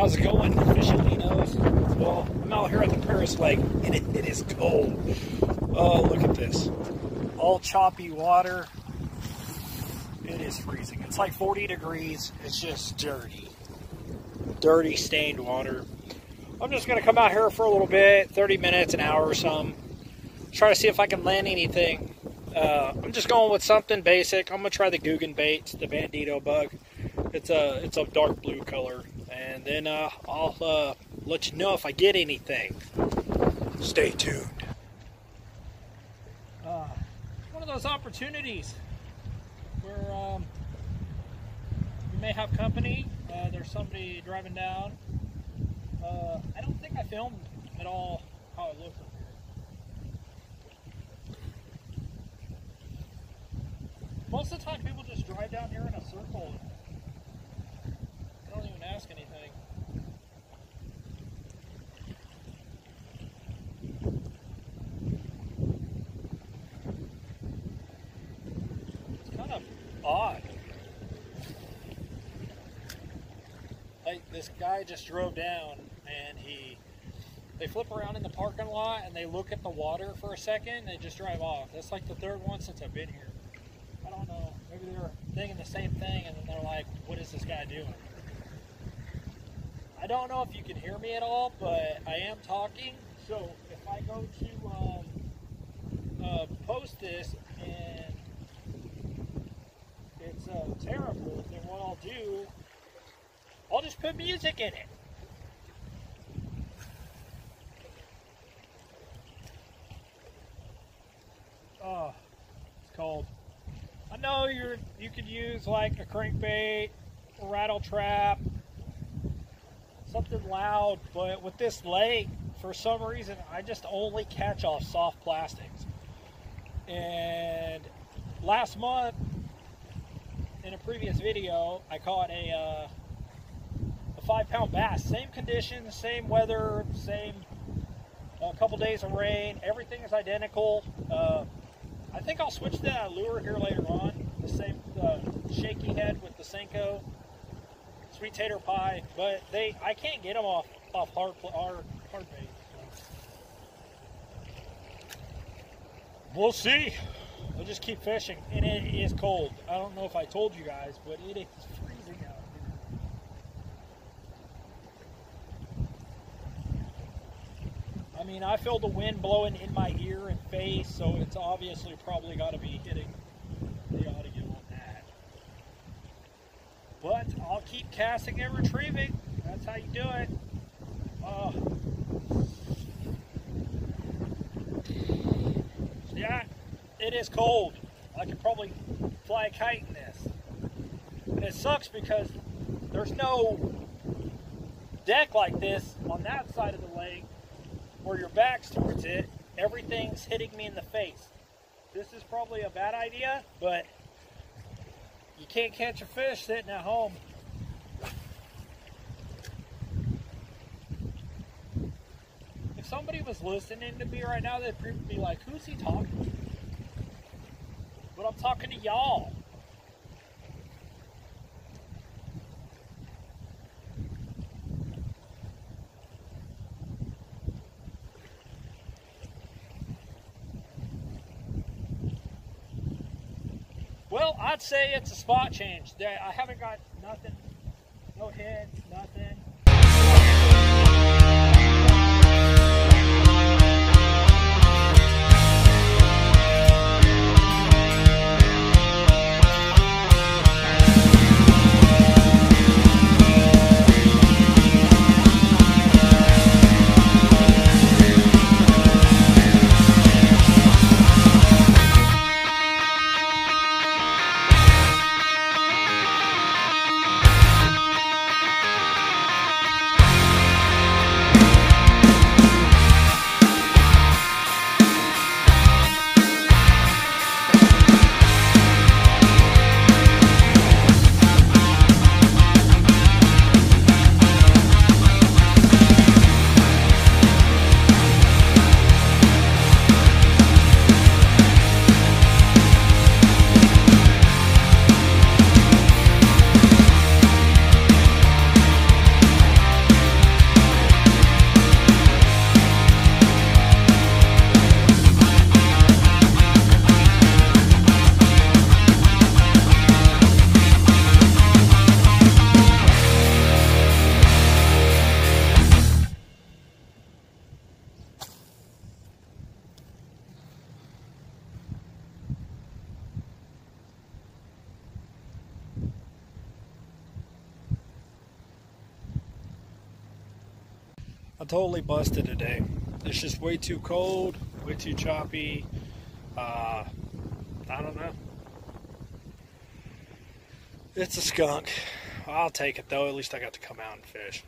How's it going, Fishalinos? Well, I'm out here at the Paris Lake, and it, it is cold. Oh, look at this. All choppy water. It is freezing. It's like 40 degrees. It's just dirty. Dirty, stained water. I'm just going to come out here for a little bit, 30 minutes, an hour or some. Try to see if I can land anything. Uh, I'm just going with something basic. I'm going to try the Googan bait, the Bandito bug. It's a, it's a dark blue color and then uh, I'll uh, let you know if I get anything. Stay tuned. Uh, one of those opportunities where um, you may have company. Uh, there's somebody driving down. Uh, I don't think I filmed at all how it looks. Most of the time, people just drive down here in a circle They don't even ask anything. It's kind of odd. Like this guy just drove down and he they flip around in the parking lot and they look at the water for a second and they just drive off. That's like the third one since I've been here. I don't know. Maybe they're thinking the same thing and then they're like, what is this guy doing? I don't know if you can hear me at all, but I am talking. So if I go to um, uh, post this and it's uh, terrible, then what I'll do, I'll just put music in it. Oh, it's cold. I know you're you could use like a crankbait, a rattle trap, something loud, but with this lake, for some reason, I just only catch off soft plastics. And last month, in a previous video, I caught a, uh, a five pound bass. Same conditions, same weather, same a couple days of rain. Everything is identical. Uh, I think I'll switch that lure here later on. The same uh, shaky head with the Senko sweet tater pie, but they I can't get them off off hard hard bait. We'll see. We'll just keep fishing, and it is cold. I don't know if I told you guys, but it is freezing out. I mean, I feel the wind blowing in my ear and face, so it's obviously probably got to be hitting the audio. On that. But I'll keep casting and retrieving. That's how you do it. Yeah, it is cold. I could probably fly a kite in this. And it sucks because there's no deck like this on that side of the lake where your back's towards it. Everything's hitting me in the face. This is probably a bad idea, but you can't catch a fish sitting at home. If somebody was listening to me right now, they'd be like, who's he talking to? But I'm talking to y'all. Well, I'd say it's a spot change. I haven't got nothing, no hits, I totally busted today. It's just way too cold, way too choppy. Uh, I don't know. It's a skunk. I'll take it though. At least I got to come out and fish.